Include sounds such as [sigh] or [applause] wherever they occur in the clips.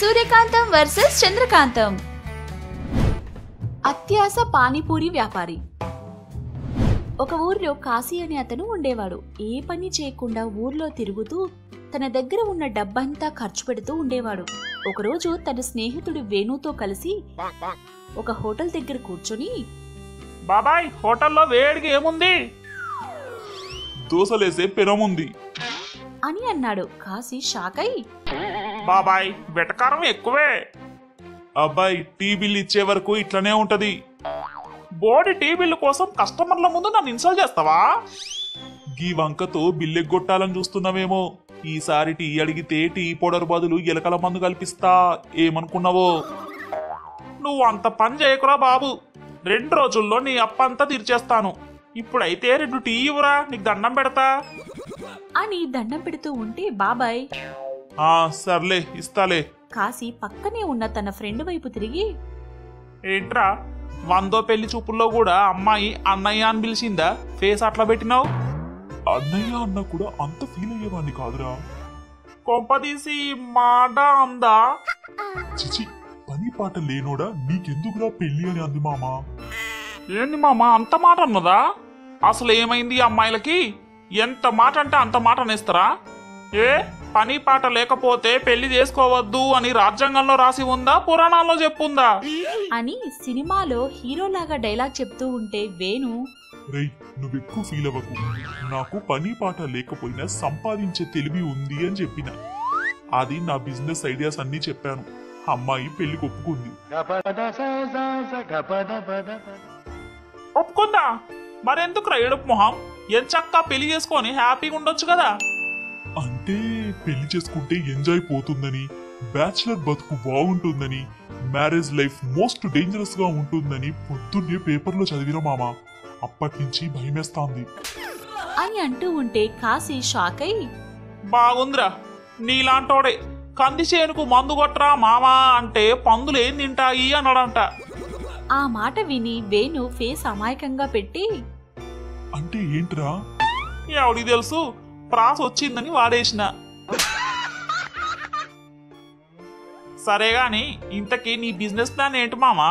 సూర్యకాంతం versus చంద్రకాంతం. అత్యాస పానీపూరి వ్యాపారి. ఒక ఊర్లో కాశీ అనే అతను ఉండేవాడు. ఏ పని చేయకుండా ఊర్లో తిరుగుతూ తన దగ్గర ఉన్న డబ్బంతా ఖర్చు పెడుతూ ఉండేవాడు. ఒకరోజు తన స్నేహితుడు వేణుతో కలిసి ఒక హోటల్ దగ్గర కూర్చొని బాబాయ్ హోటల్లో వేడిగా ఏముంది? దోశలేసే పెనముంది అని అన్నాడు. కాశీ షాక్ అయి బాబాయ్ వెటకారం ఎక్కువే. అబ్బాయి టీ బిల్ ఇచ్చే వరకు ఇట్లనే ఉంటది. బోడి టీ బిల్లు కోసం కస్టమర్ల ముందు నన్ను ఇన్సల్ట్ చేస్తావా? గీ వంకతో బిల్లెగ్గొట్టాలని చూస్తున్నావేమో. ఈసారి టీ అడిగితే టీ పౌడర్ బదులు ఎలకల మందు కల్పిస్తా. ఏమనుకున్నావో? నువ్వు అంత పని చేయకురా బాబు. రెండు రోజుల్లో నీ అప్పంతా తీర్చేస్తాను. ఇప్పుడైతే రెండు టీ ఇవ్వరా నీకు దండం పెడతా. అని దండం పెడుతూ ఉంటే బాబాయ్. ఆ సర్లే ఇస్తాలే. కాశీ పక్కనే ఉన్న తన ఫ్రెండ్ వైపు తిరిగి ఏంట్రా వందో పెళ్ళి చూపుల్లో కూడా అమ్మాయి అన్నయ్య అని పిలిచిందా? ఫేస్ అట్లా పెట్టినావు? అన్నయ్య అన్న కూడా అంత ఫీల్ అయ్యేవాడిని కాదురా. కొంపదీసి మాట అందా? చిచి పని పాట లేనోడా నీకెందుకురా పెళ్ళి అని అంది మామా? ఏంది మామ అంత మాట అన్నదా? అసలు ఏమైంది అమ్మాయిలకి? ఎంత మాట అంటే అంత మాట అనేస్తారా? ఏ? పని పాట లేకపోతే పెళ్ళి చేసుకోవద్దు అని రాజ్యాంగంలో రాసి ఉందా? పురాణాల్లో చెప్పుందా? అని సినిమాలో హీరోలాగా డైలాగ్ చెప్తూ ఉంటే వేణు రేయ్ నువ్వెక్కువ ఫీల్ అవ్వకు. నాకు పని పాట లేకపోయినా సంపాదించే తెలివి ఉంది అని చెప్పిన. అది నా బిజినెస్ ఐడియాస్ అన్నీ చెప్పాను. అమ్మాయి పెళ్ళికి ఒప్పుకుంది. ఒప్పుకుందా? మరెందుకు ఏడుపు మొహం? ఎంచక్కా పెళ్ళి చేసుకొని హ్యాపీగా ఉండొచ్చు కదా? అంటే పెళ్ళి చేసుకుంటే ఎంజాయ్ పోతుందని బ్యాచిలర్ బతుకు బాగుంటుందని మ్యారేజ్ లైఫ్ మోస్ట్ డేంజరస్గా ఉంటుందని పొద్దున్నే పేపర్లో చదివిన మామ. అప్పటి నుంచి భయమేస్తాంది. అని అంటూ ఉంటే కాశీ షాక్ అయి బాగుందిరా నీలాంటోడే కంది చేనుకు మందు కొట్టరా మామా అంటే పందులు ఏం తింటాయి అన్నాడంట. ఆ మాట విని వేణు ఫేస్ అమాయకంగా పెట్టి అంటే ఏంట్రా? ఎవడికి తెలుసు ప్రాస వచ్చిందని వాడేసిన. సరే గాని ఇంతకీ నీ బిజినెస్ ప్లాన్ ఏంటి మామా?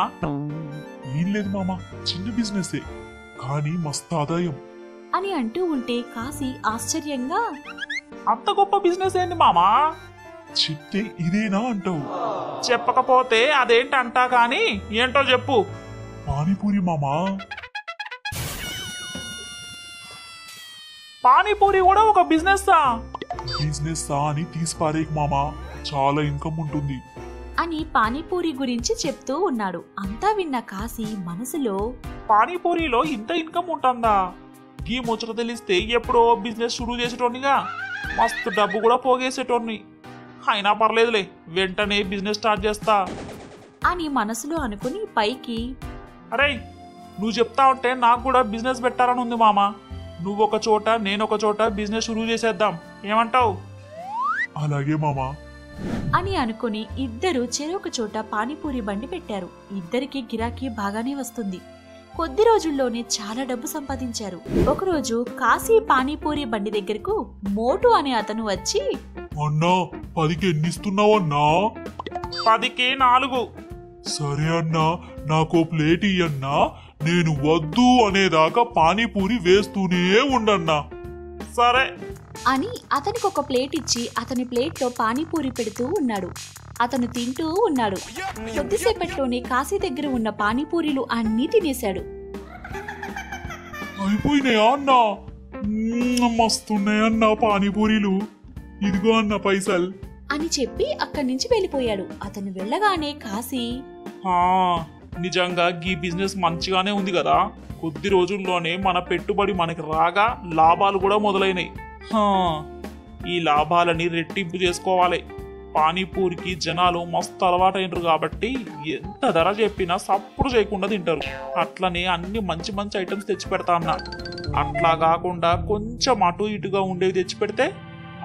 ఏం లేదు మామ చిన్న బిజినెసే కానీ మస్తు ఆదాయం. అని అంటూ ఉంటే కాశీ ఆశ్చర్యంగా అంత గొప్ప బిజినెస్ ఏంటి మామా? చెప్తే ఇదేనా అంటావు? చెప్పకపోతే అదేంటంటా కానీ ఏంటో చెప్పు. పానీపూరి మామా? పానీపూరి కూడా ఒక బిజినెస్ బిజినెస్ అని తీసి పారేయకు మామా. చాలా ఇన్కమ్ ఉంటుంది. అని పానీపూరి గురించి చెప్తూ ఉన్నాడు. అంతా విన్న కాశీ మనసులో పానీపూరిలో ఇంత ఇన్కమ్ ఉంటుందా? గీ ముచ్చట తెలిస్తే ఎప్పుడో బిజినెస్ షురూ చేసేటోనిగా మస్తు డబ్బు కూడా పోగేసేటోని అయినా పర్లేదులే వెంటనే బిజినెస్ స్టార్ట్ చేస్తా. అని మనసులో అనుకుని పైకి అరే నువ్వు చెప్తా ఉంటే నాకు కూడా బిజినెస్ పెట్టాలని ఉంది మామ. నువ్వు ఒక చోట నేను ఒక చోట బిజినెస్ షురూ చేసేద్దాం. ఏమంటావు? అలాగే మామా. అని అనుకుని ఇద్దరు చెరొక చోట పానీపూరి బండి పెట్టారు. ఇద్దరికి గిరాకీ బాగానే వస్తుంది. కొద్ది రోజుల్లోనే చాలా డబ్బు సంపాదించారు. ఒకరోజు కాశీ పానీపూరి బండి దగ్గరకు మోటు అనే అతను వచ్చి అన్నా పదికి ఎన్నిస్తున్నావన్నా పదికి నాలుగు. సరే అన్నా నాకు ప్లేట్ ఇయ్యన్నా? నేను వద్దు అనేదాకా పానీపూరి వేస్తూనే ఉండన్నా. సరే. అని అతనికి ఒక ప్లేట్ ఇచ్చి అతని ప్లేట్లో పానీపూరి పెడుతూ ఉన్నాడు. అతను తింటూ ఉన్నాడు. కొద్దిసేపట్లోనే కాశీ దగ్గర ఉన్న పానీపూరీలు అన్నీ తినేశాడు. అయిపోయినాయా అన్నా? మ్మ్, మస్తున్నాయన్నా పానీపూరీలు? ఇదిగో అన్న పైసల్. అని చెప్పి అక్కడి నుంచి వెళ్ళిపోయాడు. అతను వెళ్ళగానే కాశీ నిజంగా గీ బిజినెస్ మంచిగానే ఉంది కదా? కొద్ది రోజుల్లోనే మన పెట్టుబడి మనకి రాగా లాభాలు కూడా మొదలైనాయి. ఈ లాభాలని రెట్టింపు చేసుకోవాలి. పానీపూరికి జనాలు మస్తు అలవాటైనరు కాబట్టి ఎంత ధర చెప్పినా సప్పుడు చేయకుండా తింటారు. అట్లనే అన్ని మంచి మంచి ఐటమ్స్ తెచ్చి పెడతా అన్న అట్లా కాకుండా కొంచెం అటు ఇటుగా ఉండేవి తెచ్చి పెడితే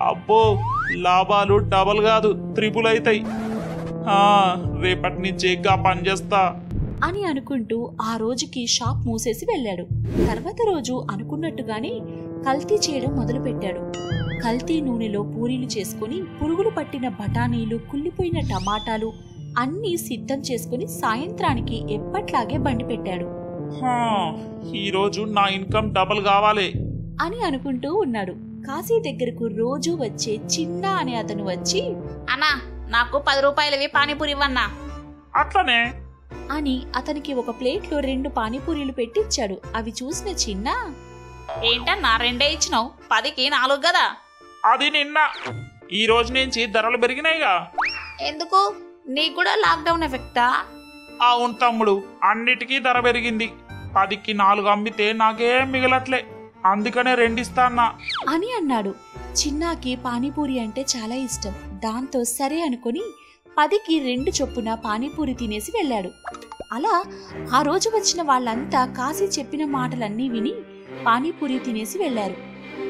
అబ్బో లాభాలు డబల్ కాదు త్రిపుల్ అవుతాయి రేపటి నుంచి గా పని చేస్తా. అని అనుకుంటూ ఆ రోజుకి షాప్ మూసేసి వెళ్ళాడు. తర్వాత రోజు అనుకున్నట్టుగానే కల్తీ చేయడం మొదలుపెట్టాడు. కల్తీ నూనెలో పూరీలు చేసుకుని పురుగులు పట్టిన బఠానీలు కుళ్ళిపోయిన టమాటాలు అన్నీ సిద్ధం చేసుకుని సాయంత్రానికి ఎప్పట్లాగే బండి పెట్టాడు. హా, ఈరోజు నా ఇన్కమ్ డబల్ కావాలి. అని అనుకుంటూ ఉన్నాడు. కాశీ దగ్గరకు రోజూ వచ్చే చిన్న అనే అతను వచ్చి అన్నా నాకు పది రూపాయలవి పానీపూరి ఇవ్వన్నా. అట్లనే? అని అతనికి ఒక ప్లేట్లో రెండు పానీపూరీలు పెట్టిచ్చాడు. అవి చూసిన చిన్న ఏంటన్నా రెండే ఇచ్చినావు? పదికి నాలుగు కదా? అది నిన్న. ఈ రోజు నుంచి ధరలు పెరిగినాయిగా. ఎందుకు? నీకు కూడా లాక్డౌన్ ఎఫెక్టా? అవును తమ్ముడు అన్నిటికీ ధర పెరిగింది. పదికి నాలుగు అమ్మితే నాకేం మిగలట్లే. అందుకనే రెండిస్తా అన్నా. అని అన్నాడు. చిన్నాకి పానీపూరి అంటే చాలా ఇష్టం. దాంతో సరే అనుకుని పదికి రెండు చొప్పున పానీపూరి తినేసి వెళ్ళాడు. అలా ఆ రోజు వచ్చిన వాళ్ళంతా కాశీ చెప్పిన మాటలన్నీ విని పానీపూరి తినేసి వెళ్ళారు.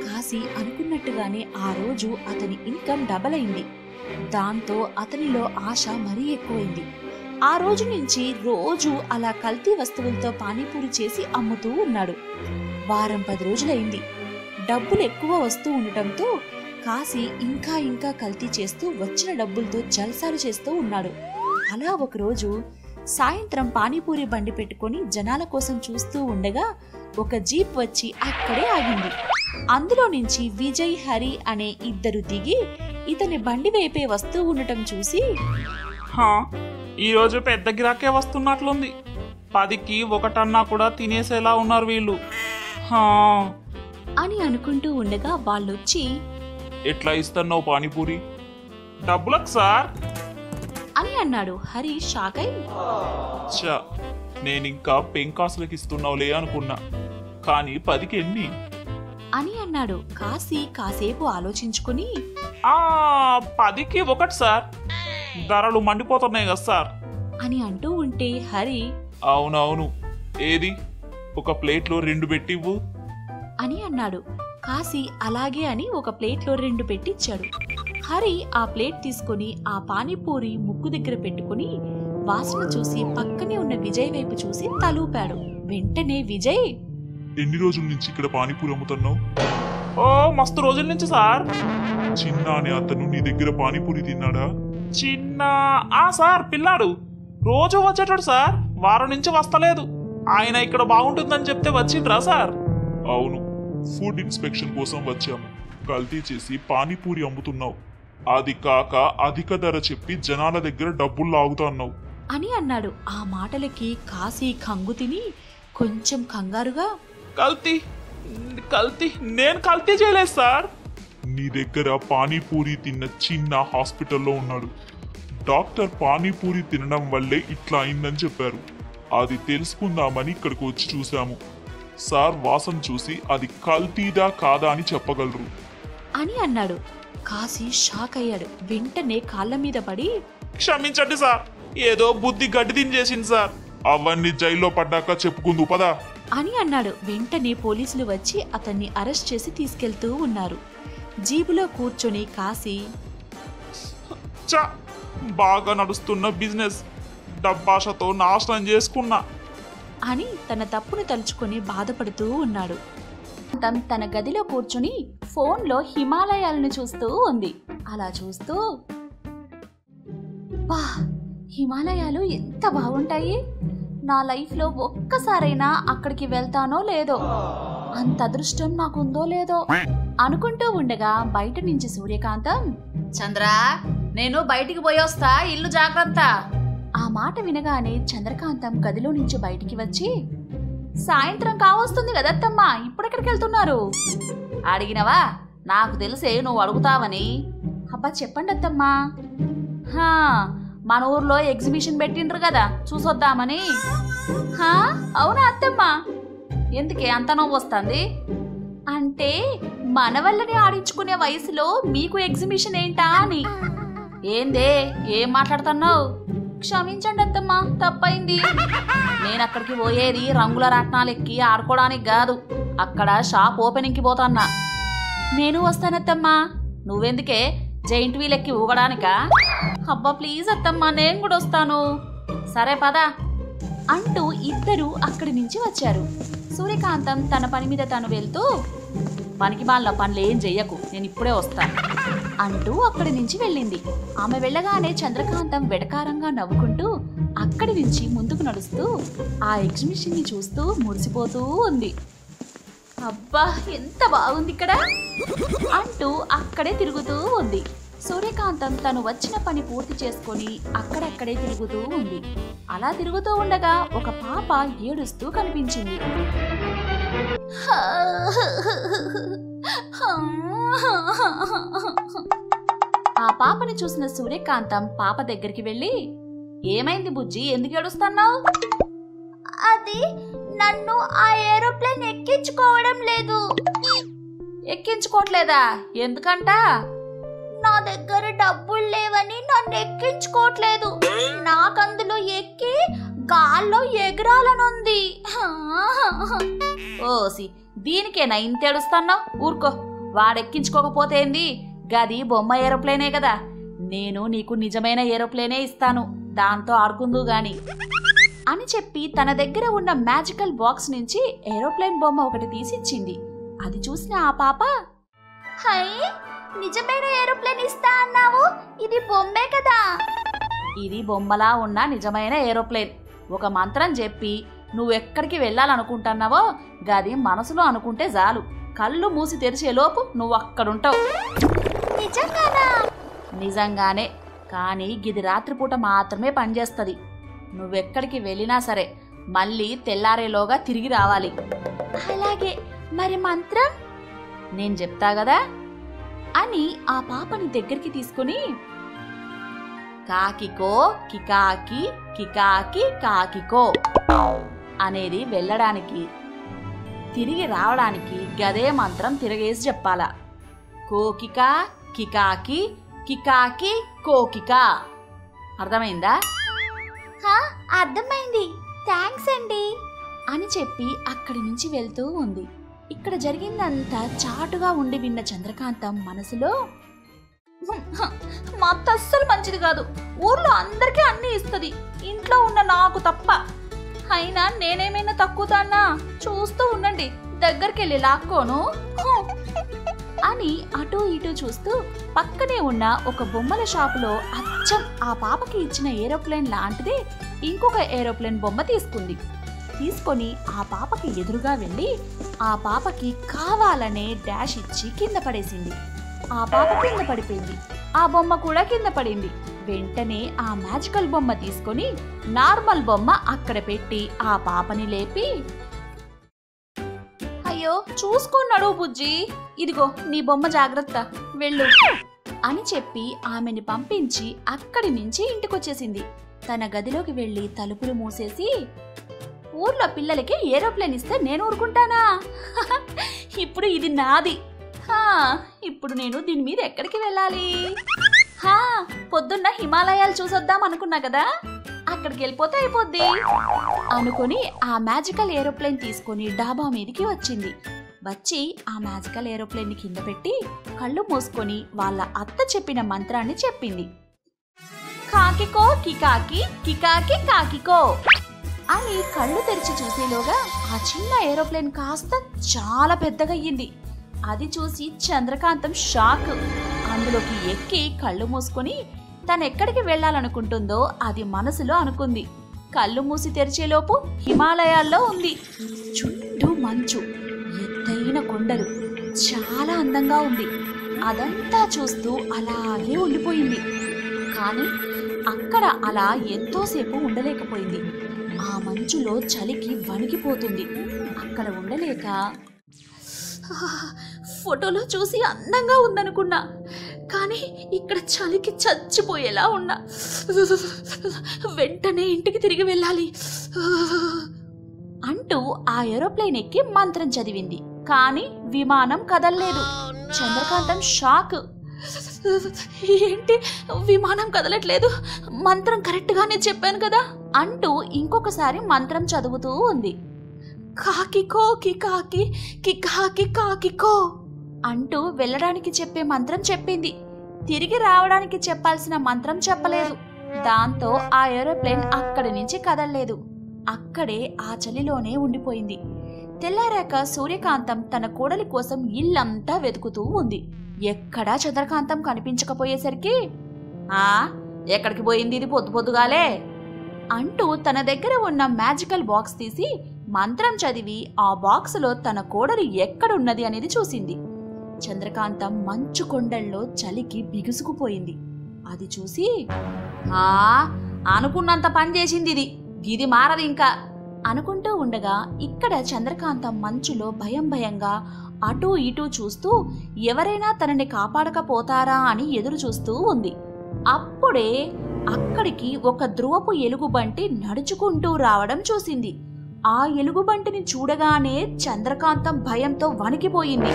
కాశీ అనుకున్నట్టుగానే ఆ రోజు అతని ఇన్కమ్ డబల్ అయింది. దాంతో అతనిలో ఆశ మరీ ఎక్కువైంది. ఆ రోజు నుంచి రోజు అలా కల్తీ వస్తువులతో పానీపూరి చేసి అమ్ముతూ ఉన్నాడు. వారం పది రోజులైంది. డబ్బులు ఎక్కువ వస్తూ ఉండటంతో కాశీ ఇంకా ఇంకా కల్తీ చేస్తూ వచ్చిన డబ్బులతో జల్సాలు చేస్తూ ఉన్నాడు. అలా ఒకరోజు సాయంత్రం పానీపూరి బండి పెట్టుకొని జనాల కోసం చూస్తూ ఉండగా ఒక జీప్ వచ్చి అక్కడే ఆగింది. అందులో నుంచి విజయ్ హరి అనే ఇద్దరు దిగి ఇతని బండి వైపే వస్తూ ఉండటం చూసి హా, ఈ రోజు పెద్ద గిరాకే వస్తున్నట్లుంది. పదికి ఒకటన్నా కూడా తినేసేలా ఉన్నారు వీళ్ళు. అని అనుకుంటూ ఉండగా వాళ్ళొచ్చి ఎట్లా ఇస్తున్నావు పానీపూరి? డబ్బులకు సార్. అని అన్నాడు హరి షాక్ అయి. చా నేనింకా పెంకాసులకు ఇస్తున్నావులే అనుకున్నా. కానీ పదికి ఎన్ని అని అన్నాడు కాశీ కాసేపు ఆలోచించుకుని. ఆ పదికి ఒకటి సార్. ధరలు మండిపోతున్నాయి కదా సార్. అని అంటూ ఉంటే హరి. అవునవును. ఏది? ఒక ప్లేట్లో రెండు పెట్టివ్వు. అని అన్నాడు. కాశీ అలాగే అని ఒక ప్లేట్లో రెండు పెట్టిచ్చాడు. హరి ఆ ప్లేట్ తీసుకొని ఆ పానీపూరి ముక్కు దగ్గర పెట్టుకుని వాసన చూసి పక్కనే ఉన్న విజయ్ వైపు చూసి తలూపాడు. వెంటనే విజయ్! ఎన్ని రోజుల నుంచి ఇక్కడ పానీపూరి అమ్ముతున్నావు? ఓ మస్తు రోజుల నుంచి సార్. చిన్న అనే అతను నీ దగ్గర పానీపూరి తిన్నాడా? చిన్న ఆ సార్ పిల్లాడు. రోజు వచ్చేటాడు సార్ వారం నుంచి వస్తలేదు. ఆయన ఇక్కడ బాగుంటుందని చెప్తే వచ్చిండ్రా సార్. అవును ఫుడ్ ఇన్స్పెక్షన్ కోసం వచ్చాము కల్తీ చేసి పానీపూరి అమ్ముతున్నావు. అది కాక అధిక ధర చెప్పి జనాల దగ్గర డబ్బులు లాగుతున్నావు అని అన్నాడు. ఆ మాటలకి కాశీ కంగు తిని కొంచెం కంగారుగా కల్తీ కల్తీ నేను కల్తీ చేయలేదు సార్. నీ దగ్గర పానీపూరి తిన్న చిన్న హాస్పిటల్లో ఉన్నాడు. డాక్టర్ పానీపూరి తినడం వల్లే ఇట్లా అయిందని చెప్పారు. అది తెలుసుకుందామని ఇక్కడికి వచ్చి చూశాము. సార్ వాసన చూసి అది కల్తీదా కాదా అని చెప్పగలరు. అని అన్నాడు. కాశీ షాక్ అయ్యాడు. వెంటనే కాళ్ళ మీద పడి క్షమించండి సార్ ఏదో బుద్ధి గడ్డి తినేసింది సార్. అవన్నీ జైల్లో పడ్డాక చెప్పుకుందు పదా. అని అన్నాడు. వెంటనే పోలీసులు వచ్చి అతన్ని అరెస్ట్ చేసి తీసుకెళ్తూ ఉన్నారు. జీబులో కూర్చొని కాశీ చా బాగా నడుస్తున్న బిజినెస్. డబ్బాషతో నాశనం చేసుకున్నా. అని తన తప్పును తలుచుకొని బాధపడుతూ ఉన్నాడు. తన్ తన గదిలో కూర్చుని ఫోన్లో హిమాలయాలను చూస్తూ ఉంది. అలా చూస్తూ బా హిమాలయాలు ఎంత బాగుంటాయి! నా లైఫ్లో ఒక్కసారైనా అక్కడికి వెళ్తానో లేదో? అంత అదృష్టం నాకుందో లేదో? అనుకుంటూ ఉండగా బయట నుంచి సూర్యకాంతం చంద్ర నేను బయటికి పోయొస్తా ఇల్లు జాగ్రత్త! ఆ మాట వినగానే చంద్రకాంతం గదిలో నుంచి బయటికి వచ్చి సాయంత్రం కావస్తుంది కదత్తమ్మా ఇప్పుడెక్కడికి వెళ్తున్నారు? అడిగినవా? నాకు తెలిసే నువ్వు అడుగుతావని. అబ్బా చెప్పండి అత్తమ్మా. హా మన ఊర్లో ఎగ్జిబిషన్ పెట్టిండ్రు కదా చూసొద్దామని. హా అవునా అత్తమ్మా? ఎందుకే అంత నవ్వు వస్తుంది? అంటే మన వల్లనే ఆడించుకునే వయసులో మీకు ఎగ్జిబిషన్ ఏంటా అని. ఏందే ఏం మాట్లాడుతున్నావు? క్షమించండి అత్తమ్మా తప్పైంది. నేను అక్కడికి పోయేది రంగుల రాట్నాలు ఎక్కి ఆడుకోవడానికి కాదు. అక్కడ షాప్ ఓపెనింగ్కి పోతాన్నా. నేను వస్తానత్తమ్మా. నువ్వెందుకే జైంట్ వీల్ ఎక్కి ఊగడానికా? అబ్బా ప్లీజ్ అత్తమ్మా నేను కూడా వస్తాను. సరే పదా. అంటూ ఇద్దరు అక్కడి నుంచి వచ్చారు. సూర్యకాంతం తన పని మీద తను వెళ్తూ మనకి మాలిన పనులు ఏం చెయ్యకు నేను ఇప్పుడే వస్తాను. అంటూ అక్కడి నుంచి వెళ్ళింది. ఆమె వెళ్ళగానే చంద్రకాంతం వెడకారంగా నవ్వుకుంటూ అక్కడి నుంచి ముందుకు నడుస్తూ ఆ ఎగ్జిబిషన్ని చూస్తూ మురిసిపోతూ ఉంది. అబ్బా ఎంత బాగుంది ఇక్కడ! అంటూ అక్కడే తిరుగుతూ ఉంది. సూర్యకాంతం తను వచ్చిన పని పూర్తి చేసుకొని అక్కడక్కడే తిరుగుతూ ఉంది. అలా తిరుగుతూ ఉండగా ఒక పాప ఏడుస్తూ కనిపించింది. [laughs] ఆ పాపని చూసిన సూర్యకాంతం పాప దగ్గరికి వెళ్ళి ఏమైంది బుజ్జి? ఎందుకు ఏడుస్తున్నావు? అది నన్ను ఆ ఏరోప్లేన్ ఎక్కించుకోవడం లేదు. ఎక్కించుకోవట్లేదా? ఎందుకంట? నా దగ్గర డబ్బులు లేవని నన్ను ఎక్కించుకోవట్లేదు. నాకందులో ఎక్కి గాల్లో ఎగరాలనుంది. [laughs] ఓసి దీనికేనా ఇంత ఏడుస్తున్నావు ఊరుకో. వాడెక్కించుకోకపోతే ఏంది? గది బొమ్మ ఏరోప్లేనే కదా నేను నీకు నిజమైన ఏరోప్లేనే ఇస్తాను. దాంతో ఆడుకుందు గాని. అని చెప్పి తన దగ్గర ఉన్న మ్యాజికల్ బాక్స్ నుంచి ఏరోప్లేన్ బొమ్మ ఒకటి తీసిచ్చింది. అది చూసిన ఆ పాప హై నిజమైన ఏరోప్లేన్ ఇస్తా అన్నావు? ఇది బొమ్మే కదా. ఇది బొమ్మలా ఉన్న నిజమైన ఏరోప్లేన్. ఒక మంత్రం చెప్పి నువ్వెక్కడికి వెళ్ళాలనుకుంటున్నావో గది మనసులో అనుకుంటే చాలు. కళ్ళు మూసి తెరిచేలోపు నువ్వు అక్కడుంటావు నిజంగానా? నిజంగానే. కానీ గిది రాత్రిపూట మాత్రమే పనిచేస్తుంది. నువ్వెక్కడికి వెళ్ళినా సరే మళ్ళీ తెల్లారేలోగా తిరిగి రావాలి. అలాగే. మరి మంత్రం? నేను చెప్తా కదా అని ఆ పాపని దగ్గరికి తీసుకుని కాకికో కికాకి కికాకి కాకికో. అనేది వెళ్ళడానికి తిరిగి రావడానికి గదే మంత్రం తిరగేసి చెప్పాలా. కోకిక కికాకి కికాకి కోకిక. అర్థమైందా? హా, అర్థమైంది. థ్యాంక్స్ అండి. అని చెప్పి అక్కడి నుంచి వెళ్తూ ఉంది. ఇక్కడ జరిగిందంతా చాటుగా ఉండి విన్న చంద్రకాంతం మనసులో మా అత్త అస్సలు మంచిది కాదు. ఊర్లో అందరికీ అన్ని ఇస్తుంది. ఇంట్లో ఉన్న నాకు తప్ప అయినా నేనేమైనా తక్కువతానా చూస్తూ ఉండండి దగ్గరికి వెళ్ళి లాక్కోను అని అటూ ఇటూ చూస్తూ పక్కనే ఉన్న ఒక బొమ్మల షాపులో అచ్చం ఆ పాపకి ఇచ్చిన ఏరోప్లేన్ లాంటిదే ఇంకొక ఏరోప్లేన్ బొమ్మ తీసుకుంది. తీసుకొని ఆ పాపకి ఎదురుగా వెళ్ళి ఆ పాపకి కావాలనే డాష్ ఇచ్చి కింద పడేసింది. ఆ పాప కింద పడిపోయింది. ఆ బొమ్మ కూడా కింద పడింది. వెంటనే ఆ మ్యాజికల్ బొమ్మ తీసుకొని నార్మల్ బొమ్మ అక్కడ పెట్టి ఆ పాపని లేపి అయ్యో చూసుకున్నాడు బుజ్జి. ఇదిగో నీ బొమ్మ జాగ్రత్త. వెళ్ళు అని చెప్పి ఆమెని పంపించి అక్కడి నుంచి ఇంటికొచ్చేసింది. తన గదిలోకి వెళ్ళి తలుపులు మూసేసి ఊర్లో పిల్లలకి ఏరోప్లేన్ ఇస్తే నేను ఊరుకుంటానా? [laughs] ఇప్పుడు ఇది నాది. ఇప్పుడు నేను దీని మీద ఎక్కడికి వెళ్ళాలి? హా పొద్దున్న హిమాలయాలు చూసొద్దాం అనుకున్నా కదా. అక్కడికి వెళ్ళిపోతే అయిపోద్ది. అనుకొని ఆ మ్యాజికల్ ఏరోప్లేన్ తీసుకొని డాబా మీదకి వచ్చింది. వచ్చి ఆ మ్యాజికల్ ఏరోప్లేన్ని కింద పెట్టి కళ్ళు మూసుకొని వాళ్ళ అత్త చెప్పిన మంత్రాన్ని చెప్పింది. కాకికో కికాకి కికాకి కాకికో అని కళ్ళు తెరిచి చూసేలోగా ఆ చిన్న ఏరోప్లేన్ కాస్త చాలా పెద్దగయ్యింది అది చూసి చంద్రకాంతం షాక్ అందులోకి ఎక్కి కళ్ళు మూసుకొని తనెక్కడికి వెళ్ళాలనుకుంటుందో అది మనసులో అనుకుంది. కళ్ళు మూసి తెరిచేలోపు హిమాలయాల్లో ఉంది. చుట్టూ మంచు ఎత్తైన కొండలు చాలా అందంగా ఉంది. అదంతా చూస్తూ అలాగే ఉండిపోయింది. కానీ అక్కడ అలా ఎంతోసేపు ఉండలేకపోయింది. ఆ మంచులో చలికి వణికిపోతుంది. అక్కడ ఉండలేక ఫోటోలో చూసి అందంగా ఉందనుకున్నా. కానీ ఇక్కడ చలికి చచ్చిపోయేలా ఉన్నా. వెంటనే ఇంటికి తిరిగి వెళ్ళాలి. అంటూ ఆ ఏరోప్లేన్ ఎక్కి మంత్రం చదివింది. కానీ విమానం కదల్లేదు. చంద్రకాంతం షాక్. ఏంటి? విమానం కదలట్లేదు. మంత్రం కరెక్ట్గానే చెప్పాను కదా? అంటూ ఇంకొకసారి మంత్రం చదువుతూ ఉంది. కాకికో కికాకి కికాకి కాకికో అంటూ వెళ్ళడానికి చెప్పే మంత్రం చెప్పింది. తిరిగి రావడానికి చెప్పాల్సిన మంత్రం చెప్పలేదు. దాంతో ఆ ఏరోప్లేన్ అక్కడి నుంచి కదలలేదు. అక్కడే ఆ చలిలోనే ఉండిపోయింది. తెల్లారాక సూర్యకాంతం తన కోడలి కోసం ఇల్లంతా వెతుకుతూ ఉంది. ఎక్కడా చంద్రకాంతం కనిపించకపోయేసరికి ఆ ఎక్కడికి పోయింది ఇది పొద్దు పొద్దుగాలే? అంటూ తన దగ్గర ఉన్న మ్యాజికల్ బాక్స్ తీసి మంత్రం చదివి ఆ బాక్సులో తన కోడలు ఎక్కడున్నది అనేది చూసింది. చంద్రకాంతం మంచు కొండల్లో చలికి బిగుసుకుపోయింది. అది చూసి ఆ అనుకున్నంత పని చేసింది ఇది. ఇది మారదు ఇంకా. అనుకుంటూ ఉండగా ఇక్కడ చంద్రకాంతం మంచులో భయం భయంగా అటూ ఇటూ చూస్తూ ఎవరైనా తనని కాపాడకపోతారా అని ఎదురు చూస్తూ ఉంది. అప్పుడే అక్కడికి ఒక ధ్రువపు ఎలుగుబంటి నడుచుకుంటూ రావడం చూసింది. ఆ ఎలుగుబంటిని చూడగానే చంద్రకాంతం భయంతో వణికిపోయింది.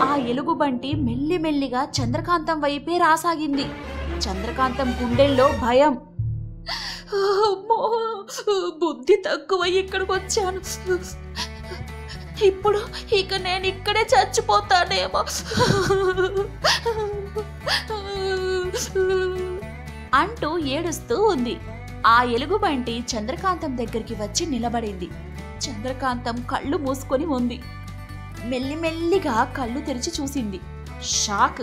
ఆ ఎలుగుబంటి మెల్లిమెల్లిగా చంద్రకాంతం వైపే రాసాగింది. చంద్రకాంతం గుండెల్లో భయం. అమ్మో, బుద్ధి తక్కువ ఇక్కడికి వచ్చాను. ఇప్పుడు ఇక నేను ఇక్కడే చచ్చిపోతానేమో. అంటూ ఏడుస్తూ ఉంది. ఆ ఎలుగుబంటి చంద్రకాంతం దగ్గరికి వచ్చి నిలబడింది. చంద్రకాంతం కళ్ళు మూసుకొని ఉంది. మెల్లిమెల్లిగా కళ్ళు తెరిచి చూసింది. షాక్!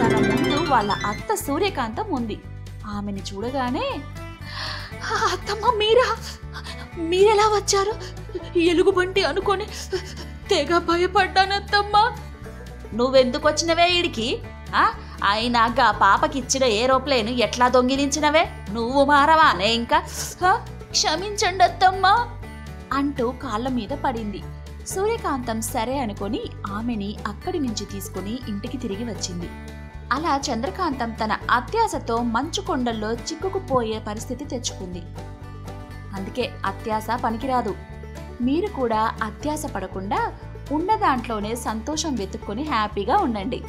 తన ముందు వాళ్ళ అత్త సూర్యకాంతం ఉంది. ఆమెని చూడగానే అత్తమ్మ మీరా? మీరెలా వచ్చారు? ఎలుగుబంటి అనుకొని తెగ భయపడ్డానత్తమ్మా. నువ్వెందుకు వచ్చినవే ఈడికి? ఆ? పాపకిచ్చిన ఏరోప్లేన్ ఎట్లా దొంగిలించినవే? నువ్వు మారవానే ఇంకా? "హ, క్షమించండి అత్తమ్మా అంటూ కాళ్ళ మీద పడింది. సూర్యకాంతం సరే అనుకొని ఆమెని అక్కడి నుంచి తీసుకుని ఇంటికి తిరిగి వచ్చింది. అలా చంద్రకాంతం తన అత్యాశతో మంచు కొండల్లో చిక్కుకుపోయే పరిస్థితి తెచ్చుకుంది. అందుకే అత్యాశ పనికిరాదు. మీరు కూడా అత్యాశ పడకుండా ఉన్న దాంట్లోనే సంతోషం వెతుక్కొని హ్యాపీగా ఉండండి.